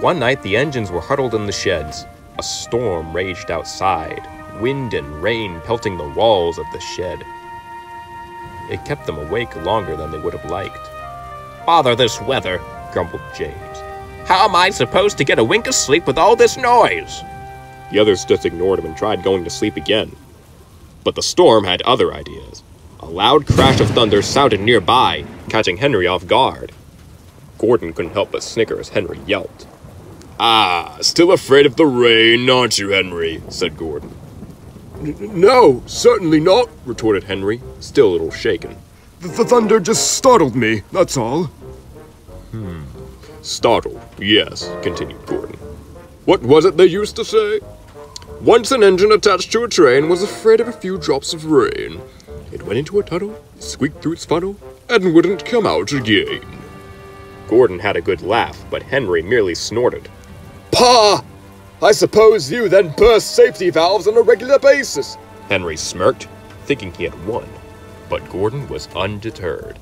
One night, the engines were huddled in the sheds. A storm raged outside, wind and rain pelting the walls of the shed. It kept them awake longer than they would have liked. Bother this weather, grumbled James. How am I supposed to get a wink of sleep with all this noise? The others just ignored him and tried going to sleep again. But the storm had other ideas. A loud crash of thunder sounded nearby, catching Henry off guard. Gordon couldn't help but snicker as Henry yelped. Ah, still afraid of the rain, aren't you, Henry? said Gordon. No, certainly not, retorted Henry, still a little shaken. The, the thunder just startled me, that's all. Hmm. Startled, yes, continued Gordon. What was it they used to say? Once an engine attached to a train was afraid of a few drops of rain. It went into a tunnel, squeaked through its funnel, and wouldn't come out again. Gordon had a good laugh, but Henry merely snorted. Pa! I suppose you then burst safety valves on a regular basis. Henry smirked, thinking he had won. But Gordon was undeterred.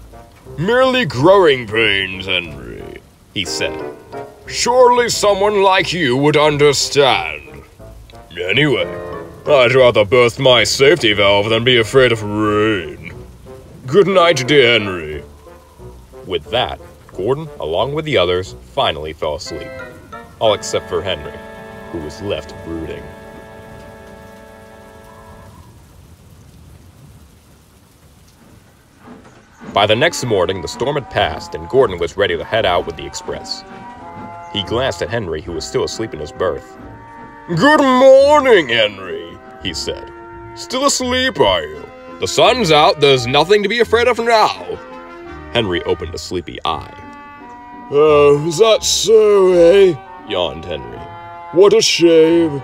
Merely growing pains, Henry, he said. Surely someone like you would understand. Anyway, I'd rather burst my safety valve than be afraid of rain. Good night, dear Henry. With that, Gordon, along with the others, finally fell asleep. All except for Henry, who was left brooding. By the next morning, the storm had passed, and Gordon was ready to head out with the express. He glanced at Henry, who was still asleep in his berth. Good morning, Henry, he said. Still asleep, are you? The sun's out, there's nothing to be afraid of now. Henry opened a sleepy eye. Oh, is that so, eh? Yawned Henry. What a shame.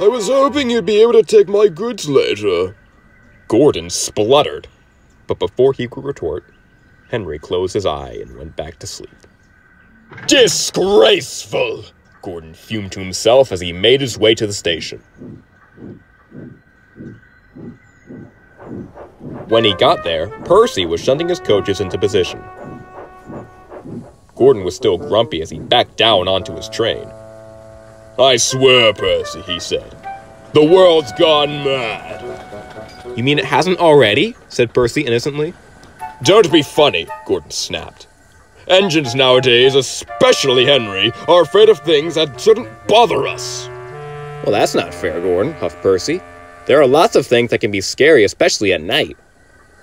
I was hoping you'd be able to take my goods later. Gordon spluttered, but before he could retort, Henry closed his eye and went back to sleep. Disgraceful! Gordon fumed to himself as he made his way to the station. When he got there, Percy was shunting his coaches into position. Gordon was still grumpy as he backed down onto his train. I swear, Percy, he said. The world's gone mad. You mean it hasn't already? said Percy innocently. Don't be funny, Gordon snapped. Engines nowadays, especially Henry, are afraid of things that shouldn't bother us. Well, that's not fair, Gordon, huffed Percy. There are lots of things that can be scary, especially at night.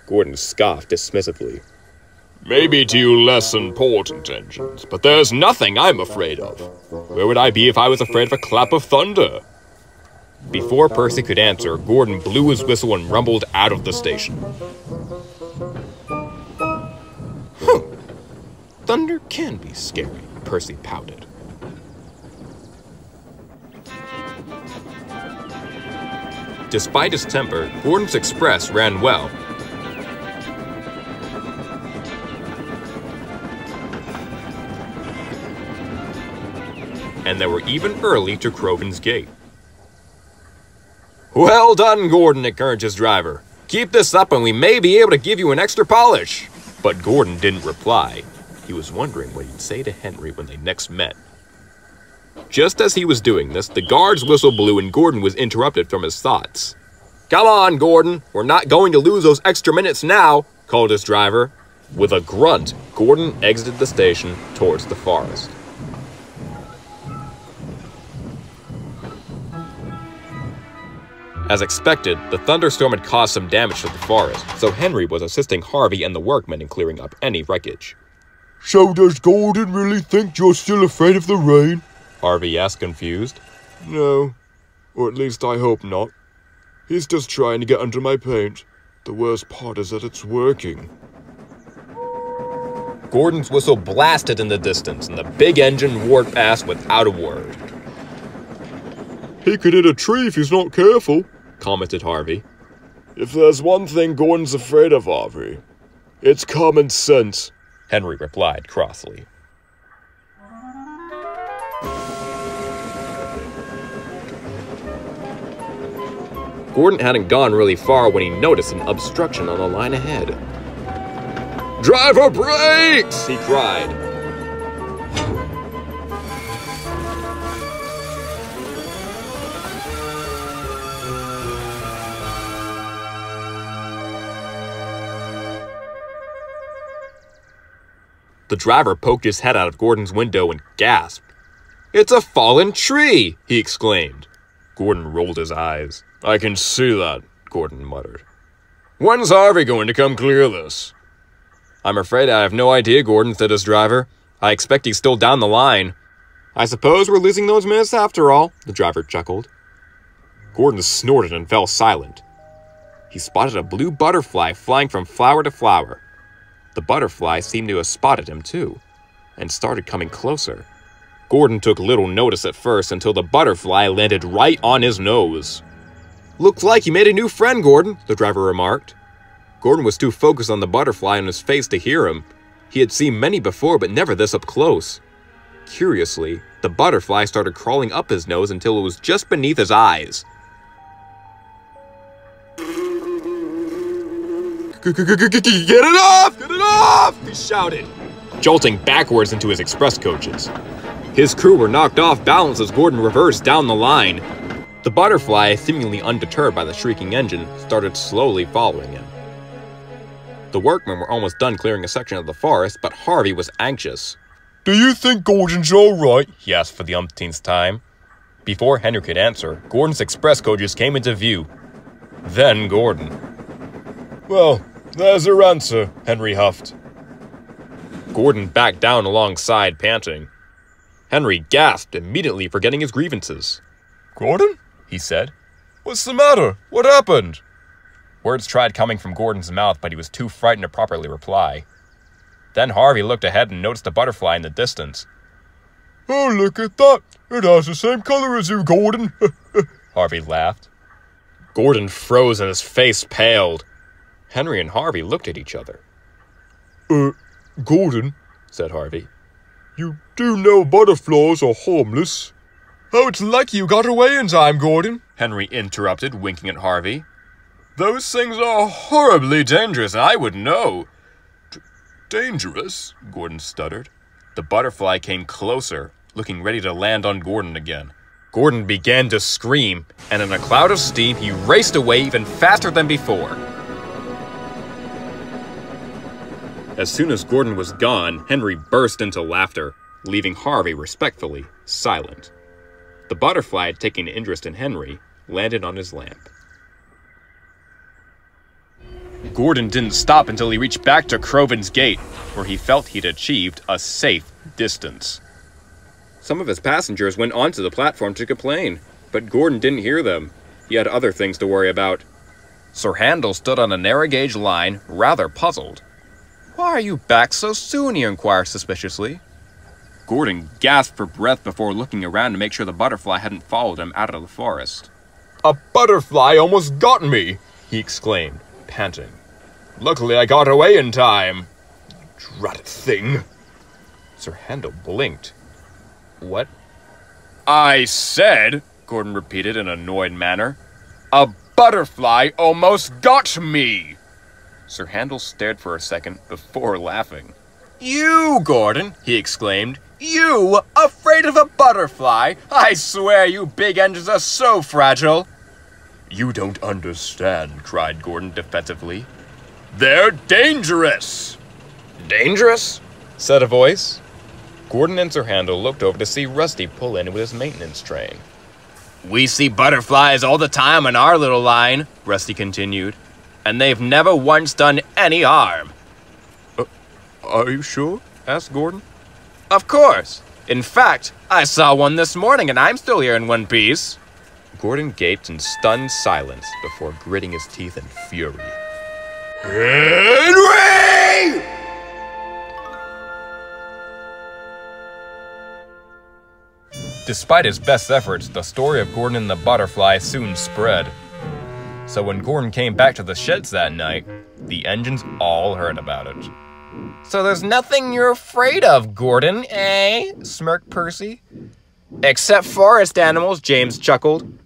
Gordon scoffed dismissively. Maybe to you less important engines, but there's nothing I'm afraid of. Where would I be if I was afraid of a clap of thunder? Before Percy could answer, Gordon blew his whistle and rumbled out of the station. Huh. Thunder can be scary, Percy pouted. Despite his temper, Gordon's express ran well, and they were even early to Crovan's gate. Well done, Gordon, encouraged his driver. Keep this up and we may be able to give you an extra polish. But Gordon didn't reply. He was wondering what he'd say to Henry when they next met. Just as he was doing this, the guard's whistle blew and Gordon was interrupted from his thoughts. Come on, Gordon. We're not going to lose those extra minutes now, called his driver. With a grunt, Gordon exited the station towards the forest. As expected, the thunderstorm had caused some damage to the forest, so Henry was assisting Harvey and the workmen in clearing up any wreckage. So does Gordon really think you're still afraid of the rain? Harvey asked confused. No, or at least I hope not. He's just trying to get under my paint. The worst part is that it's working. Gordon's whistle blasted in the distance, and the big engine roared past without a word. He could hit a tree if he's not careful, commented Harvey. If there's one thing Gordon's afraid of, Harvey, it's common sense, Henry replied crossly. Gordon hadn't gone really far when he noticed an obstruction on the line ahead. Driver brakes! he cried. The driver poked his head out of Gordon's window and gasped. It's a fallen tree! he exclaimed. Gordon rolled his eyes. I can see that, Gordon muttered. When's Harvey going to come clear this? I'm afraid I have no idea, Gordon, said his driver. I expect he's still down the line. I suppose we're losing those minutes after all, the driver chuckled. Gordon snorted and fell silent. He spotted a blue butterfly flying from flower to flower. The butterfly seemed to have spotted him, too, and started coming closer. Gordon took little notice at first until the butterfly landed right on his nose. Looks like you made a new friend, Gordon, the driver remarked. Gordon was too focused on the butterfly on his face to hear him. He had seen many before, but never this up close. Curiously, the butterfly started crawling up his nose until it was just beneath his eyes. Get it off! Get it off! He shouted, jolting backwards into his express coaches. His crew were knocked off balance as Gordon reversed down the line. The butterfly, seemingly undeterred by the shrieking engine, started slowly following him. The workmen were almost done clearing a section of the forest, but Harvey was anxious. Do you think Gordon's all right? He asked for the umpteenth time. Before Henry could answer, Gordon's express coaches came into view. Then Gordon. Well, there's your answer, Henry huffed. Gordon backed down alongside, panting. Henry gasped, immediately forgetting his grievances. Gordon? he said. What's the matter? What happened? Words tried coming from Gordon's mouth, but he was too frightened to properly reply. Then Harvey looked ahead and noticed a butterfly in the distance. Oh, look at that! It has the same color as you, Gordon! Harvey laughed. Gordon froze and his face paled. Henry and Harvey looked at each other. Uh, Gordon, said Harvey. You do know butterflies are harmless. Oh, it's lucky you got away in time, Gordon, Henry interrupted, winking at Harvey. Those things are horribly dangerous, I would know. D dangerous? Gordon stuttered. The butterfly came closer, looking ready to land on Gordon again. Gordon began to scream, and in a cloud of steam, he raced away even faster than before. As soon as Gordon was gone, Henry burst into laughter, leaving Harvey respectfully silent. The butterfly taking interest in Henry, landed on his lamp. Gordon didn't stop until he reached back to Crovan's gate, where he felt he'd achieved a safe distance. Some of his passengers went onto the platform to complain, but Gordon didn't hear them. He had other things to worry about. Sir Handel stood on a narrow gauge line, rather puzzled. Why are you back so soon? he inquired suspiciously. Gordon gasped for breath before looking around to make sure the butterfly hadn't followed him out of the forest. A butterfly almost got me, he exclaimed, panting. Luckily I got away in time. Drat thing. Sir Handel blinked. What? I said, Gordon repeated in an annoyed manner, a butterfly almost got me. Sir Handel stared for a second before laughing. You, Gordon, he exclaimed. You, afraid of a butterfly? I swear you big engines are so fragile. You don't understand, cried Gordon defensively. They're dangerous! Dangerous? said a voice. Gordon and Sir Handel looked over to see Rusty pull in with his maintenance train. We see butterflies all the time on our little line, Rusty continued, and they've never once done any harm. Uh, are you sure? asked Gordon. Of course. In fact, I saw one this morning and I'm still here in one piece. Gordon gaped in stunned silence before gritting his teeth in fury. Henry! Despite his best efforts, the story of Gordon and the butterfly soon spread. So when Gordon came back to the sheds that night, the engines all heard about it. So there's nothing you're afraid of, Gordon, eh? smirked Percy. Except forest animals, James chuckled.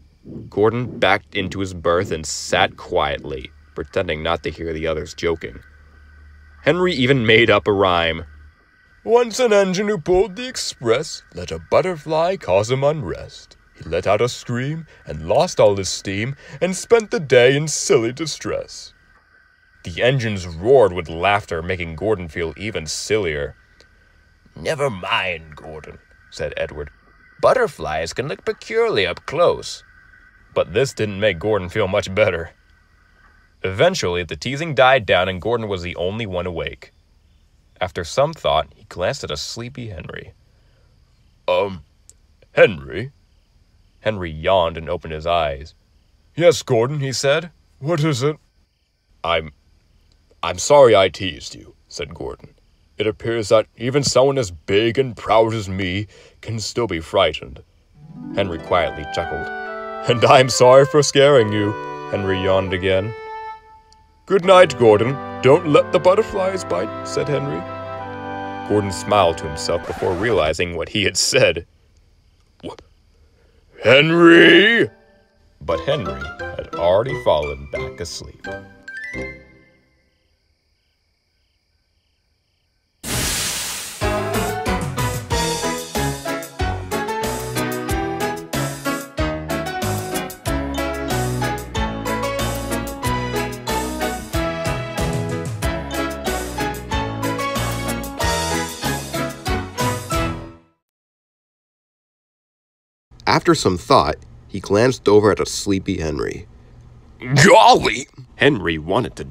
Gordon backed into his berth and sat quietly, pretending not to hear the others joking. Henry even made up a rhyme. Once an engine who pulled the express let a butterfly cause him unrest. He let out a scream and lost all his steam and spent the day in silly distress. The engines roared with laughter, making Gordon feel even sillier. Never mind, Gordon, said Edward. Butterflies can look peculiar up close. But this didn't make Gordon feel much better. Eventually, the teasing died down and Gordon was the only one awake. After some thought, he glanced at a sleepy Henry. Um, Henry? Henry yawned and opened his eyes. Yes, Gordon, he said. What is it? I'm. I'm sorry I teased you, said Gordon. It appears that even someone as big and proud as me can still be frightened. Henry quietly chuckled. And I'm sorry for scaring you, Henry yawned again. Good night, Gordon. Don't let the butterflies bite, said Henry. Gordon smiled to himself before realizing what he had said. Henry! But Henry had already fallen back asleep. After some thought, he glanced over at a sleepy Henry. Golly! Henry wanted to.